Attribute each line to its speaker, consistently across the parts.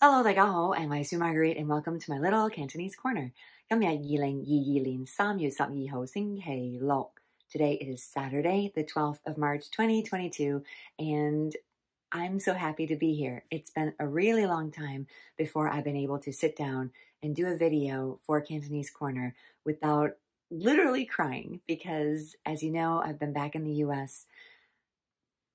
Speaker 1: Hello，大家好，我系 Sue Marguerite and welcome to my little Cantonese corner。今日二零二二年三月十二号星期六。Today is Saturday, the 12th of March, 2022, and I'm so happy to be here. It's been a really long time before I've been able to sit down and do a video for Cantonese Corner without literally crying because, as you know, I've been back in the US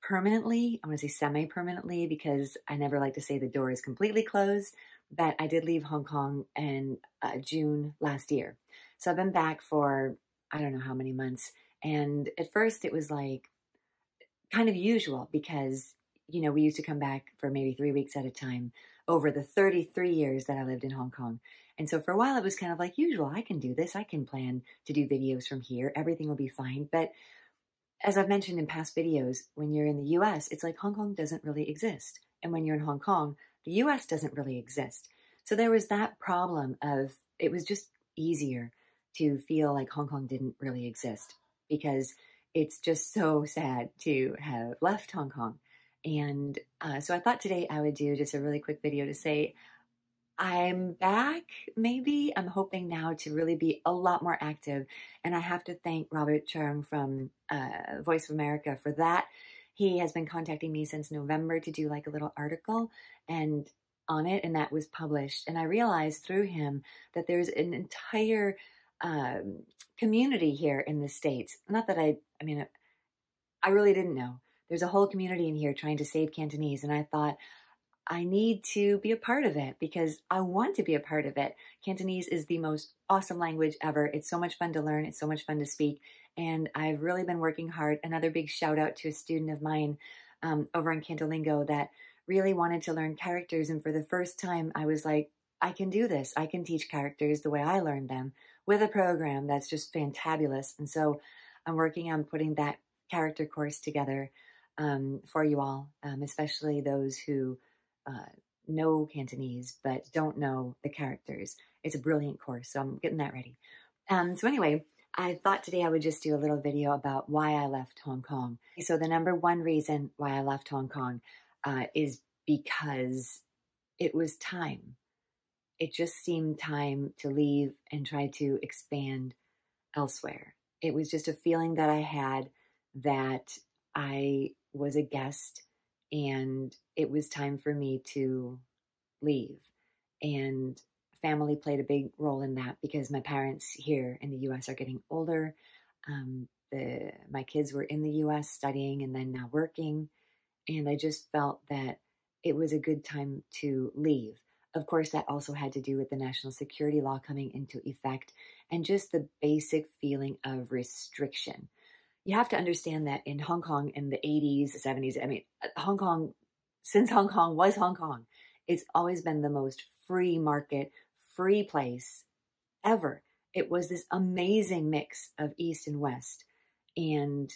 Speaker 1: permanently. I want to say semi permanently because I never like to say the door is completely closed, but I did leave Hong Kong in uh, June last year. So I've been back for I don't know how many months. And at first it was like kind of usual because, you know, we used to come back for maybe three weeks at a time over the 33 years that I lived in Hong Kong. And so for a while it was kind of like usual. I can do this. I can plan to do videos from here. Everything will be fine. But as I've mentioned in past videos, when you're in the US, it's like Hong Kong doesn't really exist. And when you're in Hong Kong, the US doesn't really exist. So there was that problem of it was just easier to feel like Hong Kong didn't really exist because it's just so sad to have left Hong Kong. And uh, so I thought today I would do just a really quick video to say I'm back, maybe. I'm hoping now to really be a lot more active. And I have to thank Robert Chung from uh, Voice of America for that. He has been contacting me since November to do like a little article and on it, and that was published. And I realized through him that there's an entire um, community here in the States. Not that I, I mean, I really didn't know. There's a whole community in here trying to save Cantonese. And I thought, I need to be a part of it because I want to be a part of it. Cantonese is the most awesome language ever. It's so much fun to learn. It's so much fun to speak. And I've really been working hard. Another big shout out to a student of mine um, over in Cantolingo that really wanted to learn characters. And for the first time, I was like, I can do this. I can teach characters the way I learned them with a program that's just fantabulous. And so I'm working on putting that character course together um, for you all, um, especially those who uh, know Cantonese but don't know the characters. It's a brilliant course, so I'm getting that ready. Um, so anyway, I thought today I would just do a little video about why I left Hong Kong. So the number one reason why I left Hong Kong uh, is because it was time. It just seemed time to leave and try to expand elsewhere. It was just a feeling that I had that I was a guest and it was time for me to leave. And family played a big role in that because my parents here in the US are getting older. Um, the, my kids were in the US studying and then now working. And I just felt that it was a good time to leave. Of course, that also had to do with the national security law coming into effect and just the basic feeling of restriction you have to understand that in Hong Kong in the 80s, 70s, I mean, uh, Hong Kong, since Hong Kong was Hong Kong, it's always been the most free market, free place ever. It was this amazing mix of East and West and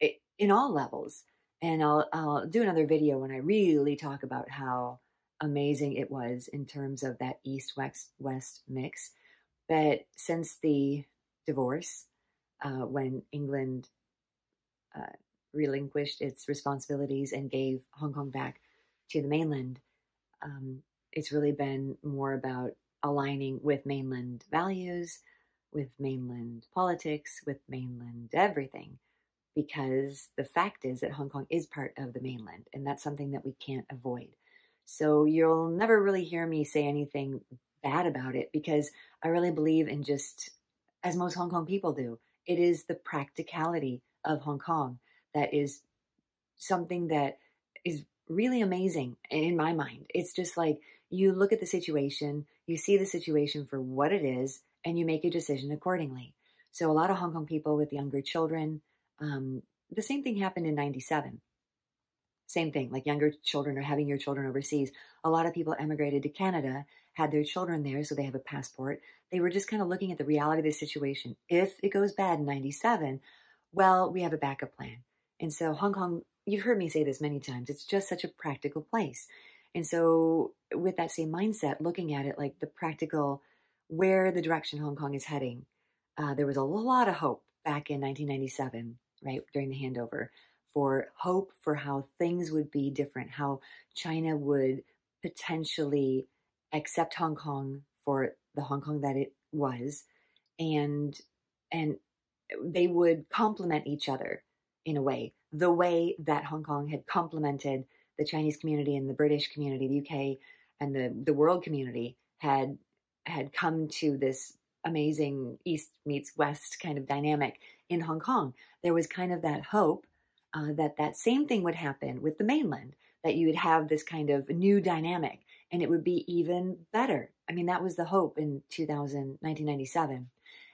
Speaker 1: it, in all levels. And I'll, I'll do another video when I really talk about how amazing it was in terms of that East West West mix. But since the divorce, uh, when England uh, relinquished its responsibilities and gave Hong Kong back to the mainland, um, it's really been more about aligning with mainland values, with mainland politics, with mainland everything. Because the fact is that Hong Kong is part of the mainland, and that's something that we can't avoid. So you'll never really hear me say anything bad about it because I really believe in just, as most Hong Kong people do, it is the practicality of Hong Kong that is something that is really amazing in my mind. It's just like you look at the situation, you see the situation for what it is, and you make a decision accordingly. So a lot of Hong Kong people with younger children, um, the same thing happened in 97. Same thing, like younger children or having your children overseas. A lot of people emigrated to Canada, had their children there, so they have a passport. They were just kind of looking at the reality of the situation. If it goes bad in 97, well, we have a backup plan. And so Hong Kong, you've heard me say this many times, it's just such a practical place. And so with that same mindset, looking at it like the practical, where the direction Hong Kong is heading, uh, there was a lot of hope back in 1997, right, during the handover, for hope for how things would be different, how China would potentially accept Hong Kong for the Hong Kong that it was, and and they would complement each other in a way, the way that Hong Kong had complemented the Chinese community and the British community, the UK and the the world community had had come to this amazing East meets West kind of dynamic in Hong Kong. There was kind of that hope uh, that that same thing would happen with the mainland, that you would have this kind of new dynamic and it would be even better. I mean, that was the hope in 2000, 1997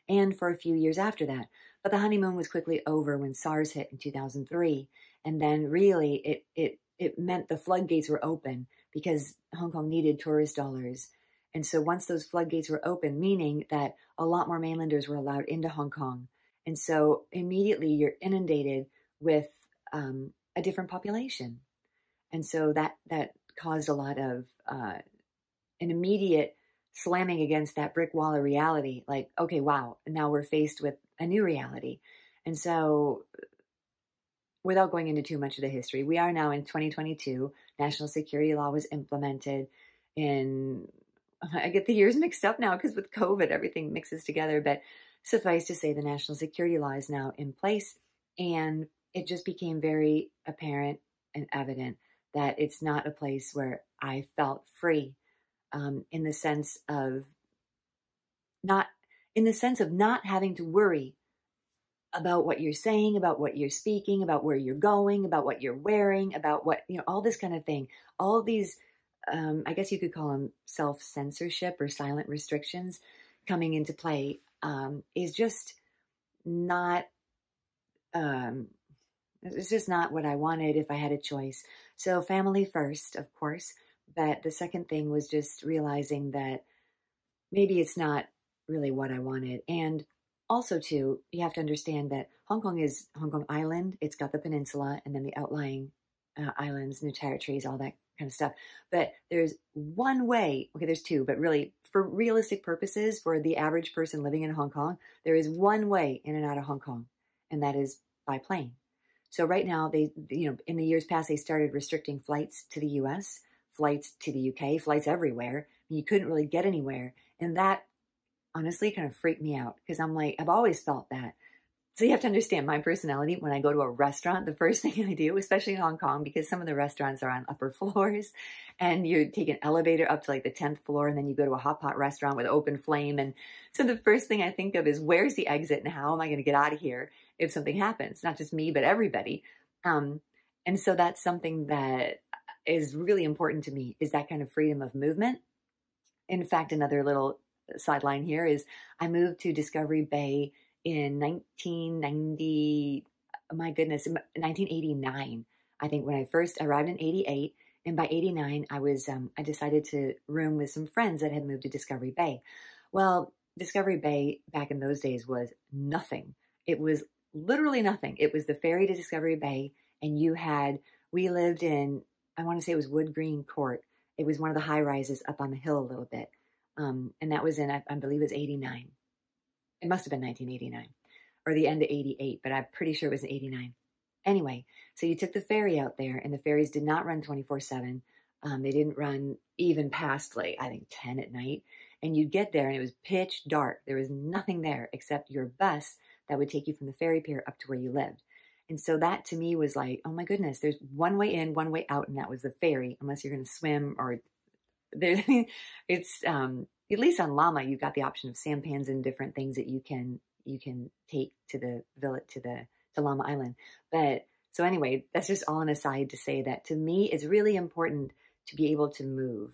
Speaker 1: and for a few years after that. But the honeymoon was quickly over when SARS hit in 2003. And then really it, it, it meant the floodgates were open because Hong Kong needed tourist dollars. And so once those floodgates were open, meaning that a lot more mainlanders were allowed into Hong Kong. And so immediately you're inundated with um, a different population. And so that, that caused a lot of uh, an immediate slamming against that brick wall of reality. Like, okay, wow, now we're faced with a new reality. And so, without going into too much of the history, we are now in 2022. National security law was implemented in, I get the years mixed up now because with COVID, everything mixes together. But suffice to say, the national security law is now in place. And it just became very apparent and evident that it's not a place where I felt free um, in the sense of not in the sense of not having to worry about what you're saying, about what you're speaking, about where you're going, about what you're wearing, about what, you know, all this kind of thing. All these, um, I guess you could call them self censorship or silent restrictions coming into play um, is just not, um, it's just not what I wanted if I had a choice. So, family first, of course. But the second thing was just realizing that maybe it's not really what I wanted. And also, too, you have to understand that Hong Kong is Hong Kong Island. It's got the peninsula and then the outlying uh, islands, new territories, all that kind of stuff. But there's one way, okay, there's two, but really, for realistic purposes, for the average person living in Hong Kong, there is one way in and out of Hong Kong, and that is by plane. So right now, they, you know, in the years past, they started restricting flights to the U.S flights to the UK, flights everywhere. You couldn't really get anywhere. And that honestly kind of freaked me out because I'm like, I've always felt that. So you have to understand my personality. When I go to a restaurant, the first thing I do, especially in Hong Kong, because some of the restaurants are on upper floors and you take an elevator up to like the 10th floor and then you go to a hot pot restaurant with open flame. And so the first thing I think of is where's the exit and how am I going to get out of here if something happens? Not just me, but everybody. Um, and so that's something that is really important to me is that kind of freedom of movement. In fact, another little sideline here is I moved to Discovery Bay in 1990, my goodness, 1989. I think when I first arrived in 88, and by 89, I was, um, I decided to room with some friends that had moved to Discovery Bay. Well, Discovery Bay back in those days was nothing. It was literally nothing. It was the ferry to Discovery Bay, and you had, we lived in I want to say it was Wood Green Court. It was one of the high rises up on the hill a little bit. Um, and that was in, I, I believe it was 89. It must have been 1989 or the end of 88, but I'm pretty sure it was 89. Anyway, so you took the ferry out there, and the ferries did not run 24 7. Um, they didn't run even past like, I think 10 at night. And you'd get there, and it was pitch dark. There was nothing there except your bus that would take you from the ferry pier up to where you lived. And so that to me was like, oh my goodness, there's one way in, one way out, and that was the ferry, unless you're going to swim or there's, it's, um, at least on Lamma, you've got the option of sampans and different things that you can, you can take to the village, to the, to Lamma Island. But so anyway, that's just all an aside to say that to me, it's really important to be able to move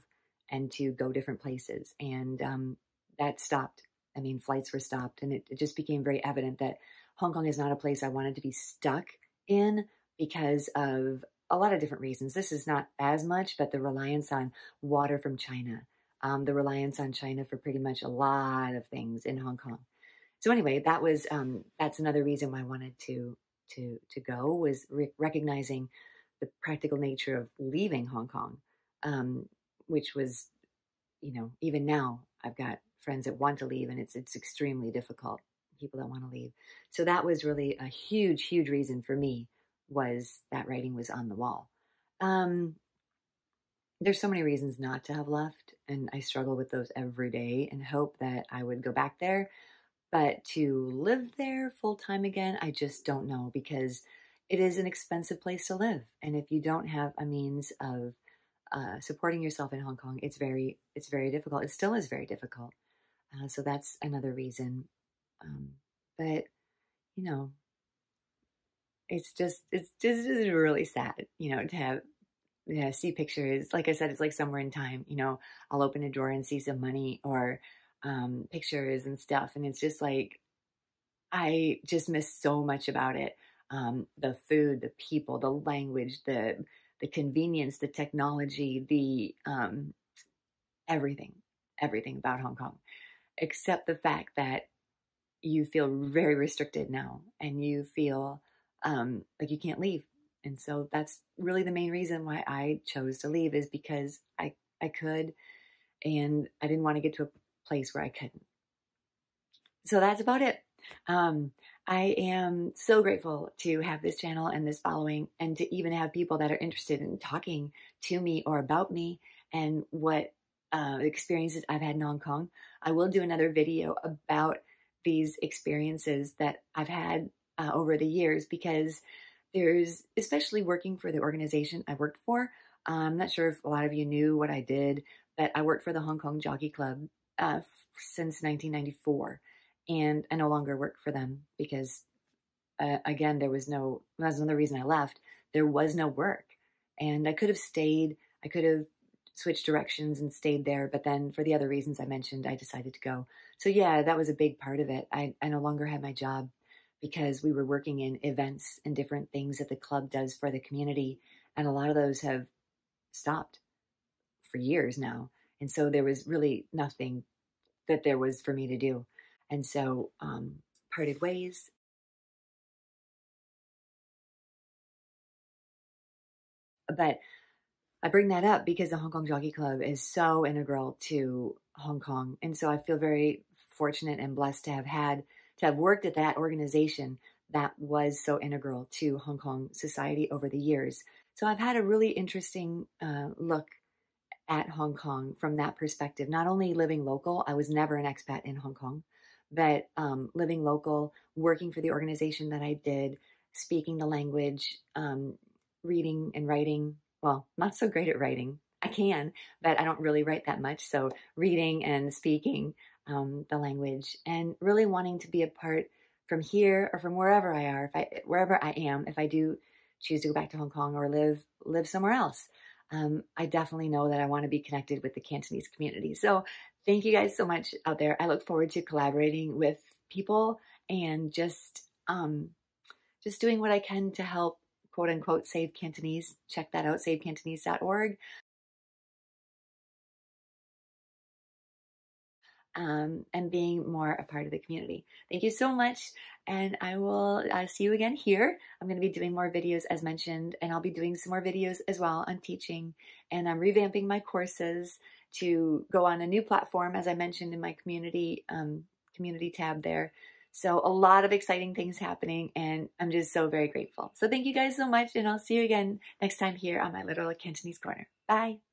Speaker 1: and to go different places. And, um, that stopped. I mean, flights were stopped and it, it just became very evident that Hong Kong is not a place I wanted to be stuck in because of a lot of different reasons. This is not as much, but the reliance on water from China, um, the reliance on China for pretty much a lot of things in Hong Kong. So anyway, that was um, that's another reason why I wanted to to to go was re- recognizing the practical nature of leaving Hong Kong, um, which was, you know, even now I've got friends that want to leave, and it's it's extremely difficult people that want to leave. So that was really a huge, huge reason for me was that writing was on the wall. Um, there's so many reasons not to have left, and I struggle with those every day and hope that I would go back there. But to live there full time again, I just don't know because it is an expensive place to live. And if you don't have a means of uh, supporting yourself in Hong Kong, it's very, it's very difficult. It still is very difficult. Uh, so that's another reason. Um, but you know, it's just, it's just, really sad, you know, to have, yeah, see pictures. Like I said, it's like somewhere in time, you know, I'll open a drawer and see some money or um, pictures and stuff. And it's just like, I just miss so much about it. Um, the food, the people, the language, the the convenience, the technology, the um, everything, everything about Hong Kong, except the fact that you feel very restricted now and you feel um, like you can't leave. And so that's really the main reason why I chose to leave is because I, I could and I didn't want to get to a place where I couldn't. So that's about it. Um, I am so grateful to have this channel and this following, and to even have people that are interested in talking to me or about me and what uh, experiences I've had in Hong Kong. I will do another video about these experiences that I've had uh, over the years because there's, especially working for the organization I worked for. I'm not sure if a lot of you knew what I did, but I worked for the Hong Kong Jockey Club uh, since 1994 and I no longer work for them because, uh, again, there was no. That's another reason I left. There was no work, and I could have stayed. I could have switched directions and stayed there, but then for the other reasons I mentioned, I decided to go. So yeah, that was a big part of it. I, I no longer had my job because we were working in events and different things that the club does for the community, and a lot of those have stopped for years now. And so there was really nothing that there was for me to do. And so um, parted ways. But I bring that up because the Hong Kong Jockey Club is so integral to Hong Kong. And so I feel very fortunate and blessed to have had, to have worked at that organization that was so integral to Hong Kong society over the years. So I've had a really interesting uh, look at Hong Kong from that perspective. Not only living local, I was never an expat in Hong Kong, but um, living local, working for the organization that I did, speaking the language, um, reading and writing. Well, not so great at writing. I can, but I don't really write that much. So reading and speaking um, the language, and really wanting to be a part from here or from wherever I are, if I wherever I am, if I do choose to go back to Hong Kong or live live somewhere else. Um, I definitely know that I want to be connected with the Cantonese community. So thank you guys so much out there. I look forward to collaborating with people and just um, just doing what I can to help quote unquote save Cantonese. Check that out, savecantonese.org. Um, and being more a part of the community. Thank you so much. And I will uh, see you again here. I'm going to be doing more videos as mentioned, and I'll be doing some more videos as well on teaching. And I'm revamping my courses to go on a new platform, as I mentioned in my community um, community tab there. So a lot of exciting things happening, and I'm just so very grateful. So thank you guys so much, and I'll see you again next time here on my little Cantonese corner. Bye.